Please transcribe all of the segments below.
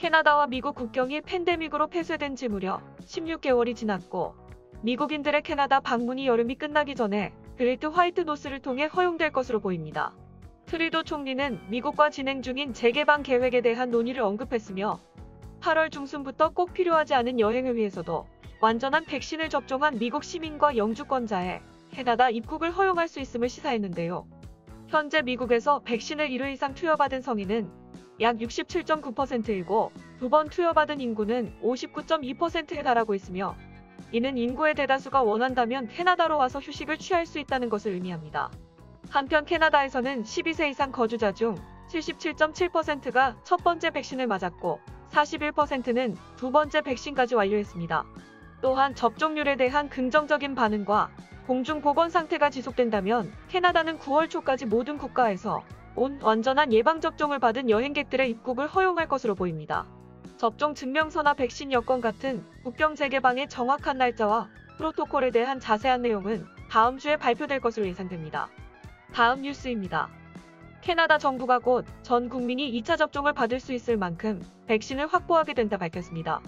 캐나다와 미국 국경이 팬데믹으로 폐쇄된 지 무려 16개월이 지났고 미국인들의 캐나다 방문이 여름이 끝나기 전에 Great White North를 통해 허용될 것으로 보입니다. 트뤼도 총리는 미국과 진행 중인 재개방 계획에 대한 논의를 언급했으며 8월 중순부터 꼭 필요하지 않은 여행을 위해서도 완전한 백신을 접종한 미국 시민과 영주권자의 캐나다 입국을 허용할 수 있음을 시사했는데요. 현재 미국에서 백신을 1회 이상 투여받은 성인은 약 67.9%이고 두 번 투여받은 인구는 59.2%에 달하고 있으며 이는 인구의 대다수가 원한다면 캐나다로 와서 휴식을 취할 수 있다는 것을 의미합니다. 한편 캐나다에서는 12세 이상 거주자 중 77.7%가 첫 번째 백신을 맞았고 41%는 두 번째 백신까지 완료했습니다. 또한 접종률에 대한 긍정적인 반응과 공중보건 상태가 지속된다면 캐나다는 9월 초까지 모든 국가에서 온 완전한 예방접종을 받은 여행객들의 입국을 허용할 것으로 보입니다. 접종 증명서나 백신 여권 같은 국경 재개방의 정확한 날짜와 프로토콜에 대한 자세한 내용은 다음 주에 발표될 것으로 예상됩니다. 다음 뉴스입니다. 캐나다 정부가 곧 전 국민이 2차 접종을 받을 수 있을 만큼 백신을 확보하게 된다 밝혔습니다.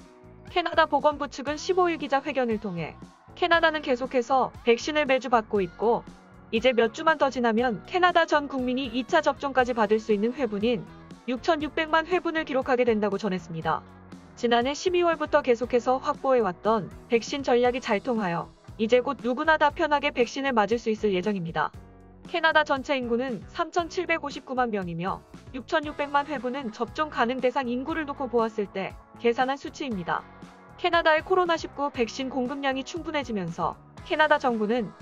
캐나다 보건부 측은 15일 기자회견을 통해 캐나다는 계속해서 백신을 매주 받고 있고 이제 몇 주만 더 지나면 캐나다 전 국민이 2차 접종까지 받을 수 있는 회분인 6,600만 회분을 기록하게 된다고 전했습니다. 지난해 12월부터 계속해서 확보해왔던 백신 전략이 잘 통하여 이제 곧 누구나 다 편하게 백신을 맞을 수 있을 예정입니다. 캐나다 전체 인구는 3,759만 명이며 6,600만 회분은 접종 가능 대상 인구를 놓고 보았을 때 계산한 수치입니다. 캐나다의 코로나19 백신 공급량이 충분해지면서 캐나다 정부는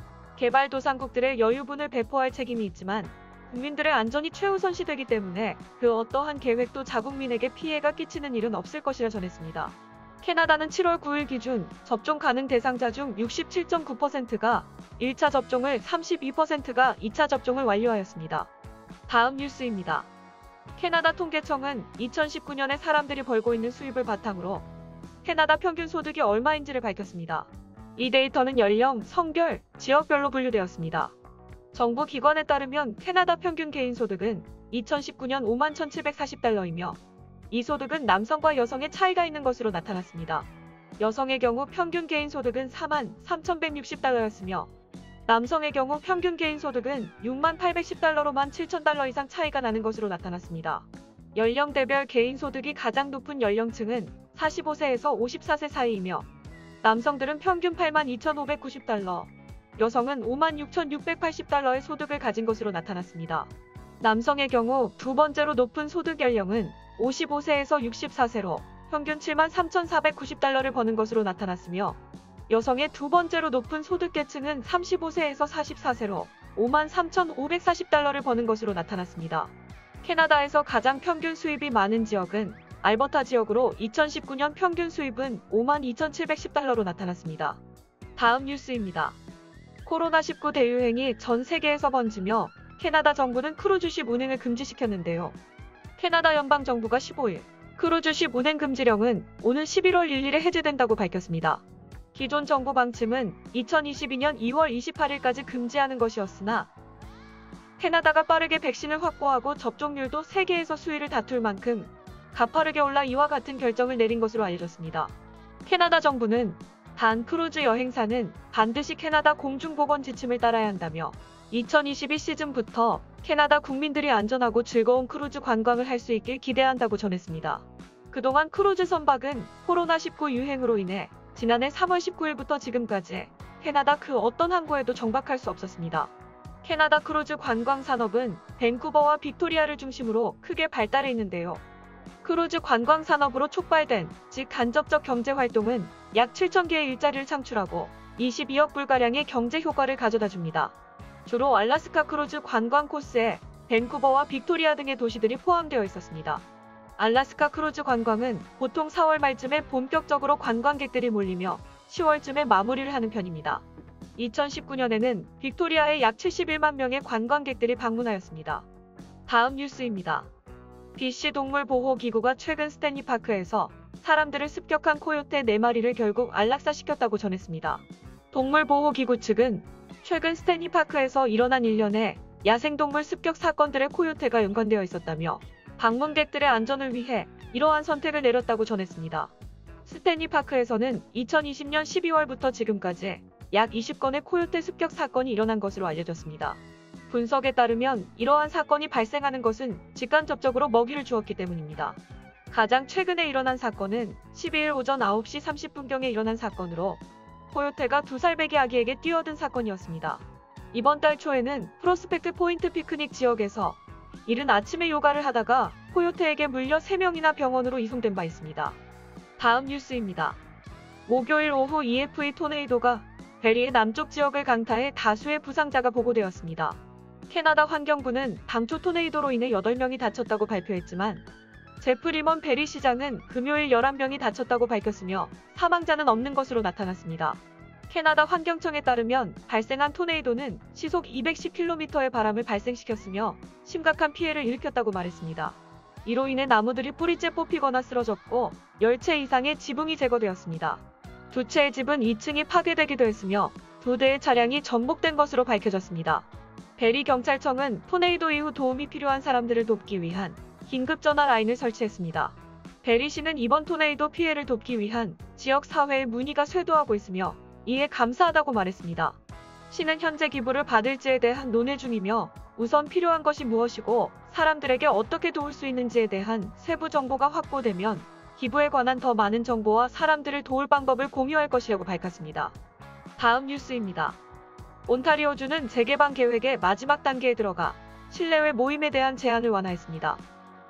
개발도상국들의 여유분을 배포할 책임이 있지만 국민들의 안전이 최우선시 되기 때문에 그 어떠한 계획도 자국민에게 피해가 끼치는 일은 없을 것이라 전했습니다. 캐나다는 7월 9일 기준 접종 가능 대상자 중 67.9%가 1차 접종을 32%가 2차 접종을 완료하였습니다. 다음 뉴스입니다. 캐나다 통계청은 2019년에 사람들이 벌고 있는 수입을 바탕으로 캐나다 평균 소득이 얼마인지를 밝혔습니다. 이 데이터는 연령, 성별, 지역별로 분류되었습니다. 정부 기관에 따르면 캐나다 평균 개인 소득은 2019년 5만 1,740달러이며 이 소득은 남성과 여성의 차이가 있는 것으로 나타났습니다. 여성의 경우 평균 개인 소득은 4만 3,160달러였으며 남성의 경우 평균 개인 소득은 6만 810달러로 1만 7천달러 이상 차이가 나는 것으로 나타났습니다. 연령대별 개인 소득이 가장 높은 연령층은 45세에서 54세 사이이며 남성들은 평균 8만 2,590달러, 여성은 5만 6,680달러의 소득을 가진 것으로 나타났습니다. 남성의 경우 두 번째로 높은 소득 연령은 55세에서 64세로 평균 7만 3,490달러를 버는 것으로 나타났으며 여성의 두 번째로 높은 소득 계층은 35세에서 44세로 5만 3,540달러를 버는 것으로 나타났습니다. 캐나다에서 가장 평균 수입이 많은 지역은 알버타 지역으로 2019년 평균 수입은 5만 2,710달러로 나타났습니다. 다음 뉴스입니다. 코로나19 대유행이 전 세계에서 번지며 캐나다 정부는 cruise ship 운행을 금지시켰는데요. 캐나다 연방 정부가 15일 cruise ship 운행 금지령은 오는 11월 1일에 해제된다고 밝혔습니다. 기존 정부 방침은 2022년 2월 28일까지 금지하는 것이었으나 캐나다가 빠르게 백신을 확보하고 접종률도 세계에서 수위를 다툴 만큼 가파르게 올라 이와 같은 결정을 내린 것으로 알려졌습니다. 캐나다 정부는 단 크루즈 여행사는 반드시 캐나다 공중보건 지침을 따라야 한다며 2022 시즌부터 캐나다 국민들이 안전하고 즐거운 크루즈 관광을 할 수 있길 기대한다고 전했습니다. 그동안 크루즈 선박은 코로나19 유행으로 인해 지난해 3월 19일부터 지금까지 캐나다 그 어떤 항구에도 정박할 수 없었습니다. 캐나다 크루즈 관광 산업은 밴쿠버와 빅토리아를 중심으로 크게 발달해 있는데요. 크루즈 관광 산업으로 촉발된 즉 간접적 경제 활동은 약 7천 개의 일자리를 창출하고 22억 불가량의 경제 효과를 가져다 줍니다. 주로 알라스카 크루즈 관광 코스에 밴쿠버와 빅토리아 등의 도시들이 포함되어 있었습니다. 알라스카 크루즈 관광은 보통 4월 말쯤에 본격적으로 관광객들이 몰리며 10월쯤에 마무리를 하는 편입니다. 2019년에는 빅토리아에 약 71만 명의 관광객들이 방문하였습니다. 다음 뉴스입니다. BC 동물보호기구가 최근 스탠리 파크에서 사람들을 습격한 코요테 4마리를 결국 안락사시켰다고 전했습니다. 동물보호기구 측은 최근 스탠리 파크에서 일어난 일련의 야생동물 습격 사건들의 코요테가 연관되어 있었다며 방문객들의 안전을 위해 이러한 선택을 내렸다고 전했습니다. 스탠리 파크에서는 2020년 12월부터 지금까지 약 20건의 코요테 습격 사건이 일어난 것으로 알려졌습니다. 분석에 따르면 이러한 사건이 발생하는 것은 직간접적으로 먹이를 주었기 때문입니다. 가장 최근에 일어난 사건은 12일 오전 9시 30분경에 일어난 사건으로 코요테가 두 살배기 아기에게 뛰어든 사건이었습니다. 이번 달 초에는 프로스펙트 포인트 피크닉 지역에서 이른 아침에 요가를 하다가 코요테에게 물려 3명이나 병원으로 이송된 바 있습니다. 다음 뉴스입니다. 목요일 오후 EF2 토네이도가 베리의 남쪽 지역을 강타해 다수의 부상자가 보고되었습니다. 캐나다 환경부는 당초 토네이도로 인해 8명이 다쳤다고 발표했지만 제프 리먼 베리 시장은 금요일 11명이 다쳤다고 밝혔으며 사망자는 없는 것으로 나타났습니다. 캐나다 환경청에 따르면 발생한 토네이도는 시속 210km의 바람을 발생시켰으며 심각한 피해를 일으켰다고 말했습니다. 이로 인해 나무들이 뿌리째 뽑히거나 쓰러졌고 10채 이상의 지붕이 제거되었습니다. 두 채의 집은 2층이 파괴되기도 했으며 두 대의 차량이 전복된 것으로 밝혀졌습니다. 베리 경찰청은 토네이도 이후 도움이 필요한 사람들을 돕기 위한 긴급 전화 라인을 설치했습니다. 베리 시는 이번 토네이도 피해를 돕기 위한 지역 사회에 문의가 쇄도하고 있으며 이에 감사하다고 말했습니다. 시는 현재 기부를 받을지에 대한 논의 중이며 우선 필요한 것이 무엇이고 사람들에게 어떻게 도울 수 있는지에 대한 세부 정보가 확보되면 기부에 관한 더 많은 정보와 사람들을 도울 방법을 공유할 것이라고 밝혔습니다. 다음 뉴스입니다. 온타리오주는 재개방 계획의 마지막 단계에 들어가 실내외 모임에 대한 제한을 완화했습니다.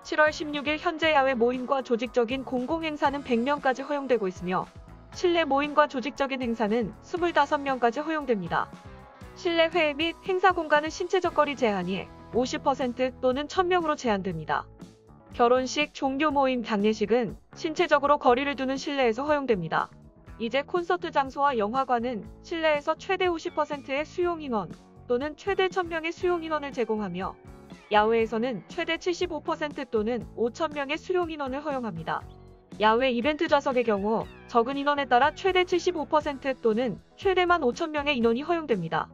7월 16일 현재 야외 모임과 조직적인 공공행사는 100명까지 허용되고 있으며 실내 모임과 조직적인 행사는 25명까지 허용됩니다. 실내 회의 및 행사 공간은 신체적 거리 제한이 50% 또는 1000명으로 제한됩니다. 결혼식, 종교 모임, 장례식은 신체적으로 거리를 두는 실내에서 허용됩니다. 이제 콘서트 장소와 영화관은 실내에서 최대 50%의 수용 인원 또는 최대 1000명의 수용 인원을 제공하며 야외에서는 최대 75% 또는 5000명의 수용 인원을 허용합니다. 야외 이벤트 좌석의 경우 적은 인원에 따라 최대 75% 또는 최대만 5,000명의 인원이 허용됩니다.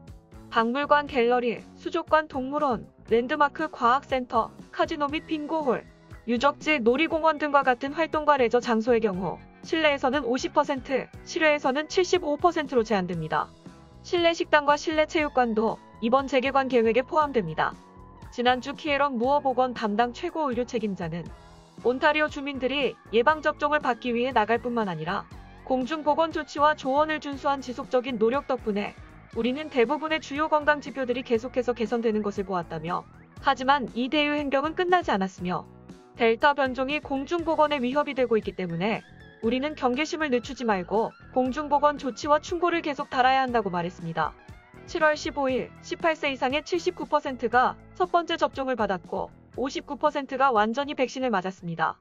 박물관, 갤러리, 수족관, 동물원, 랜드마크, 과학센터, 카지노 및 빙고홀, 유적지, 놀이공원 등과 같은 활동과 레저 장소의 경우 실내에서는 50%, 실외에서는 75%로 제한됩니다. 실내 식당과 실내 체육관도 이번 재개관 계획에 포함됩니다. 지난주 키에런 무어 보건 담당 최고 의료 책임자는 온타리오 주민들이 예방접종을 받기 위해 나갈 뿐만 아니라 공중보건 조치와 조언을 준수한 지속적인 노력 덕분에 우리는 대부분의 주요 건강 지표들이 계속해서 개선되는 것을 보았다며 하지만 이 대유 행경은 끝나지 않았으며 델타 변종이 공중보건에 위협이 되고 있기 때문에 우리는 경계심을 늦추지 말고 공중보건 조치와 충고를 계속 달아야 한다고 말했습니다. 7월 15일 18세 이상의 79%가 첫 번째 접종을 받았고 59%가 완전히 백신을 맞았습니다.